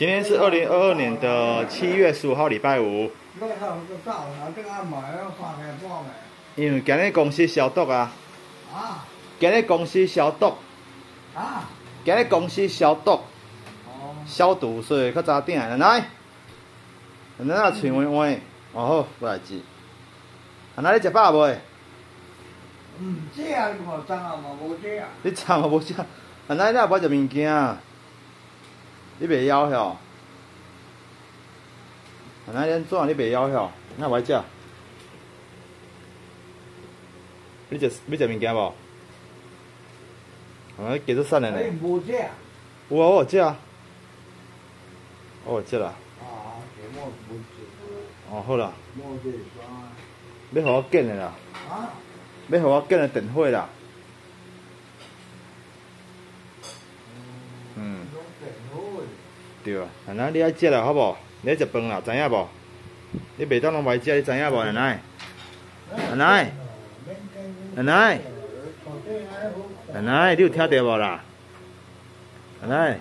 今天是二零二二年的七月十五号，礼拜五。因为今日公司消毒啊。啊。今日公司消毒。啊。今日公司消毒。哦。消毒，所以较早点奶奶。奶奶啊，穿歪歪。哦好，不来接。奶奶你食饱未？唔食啊，你看脏啊嘛无食啊。你脏啊无食？奶奶你也无食物件。你袂枵晓？那恁怎你袂枵晓？那袂食？你食你食物件无？啊，继续散了呢。无食。有啊，我有食啊。我有食啦。啊，这我无食。哦，好啦。要互我拣的啦。啊？要互我拣的电话啦。对啊，奶奶你爱食啦，好不？你爱食饭啦，知影不？你袂当拢袂食，你知影不，奶奶？奶奶？奶奶？奶奶，你有听到无啦？奶奶？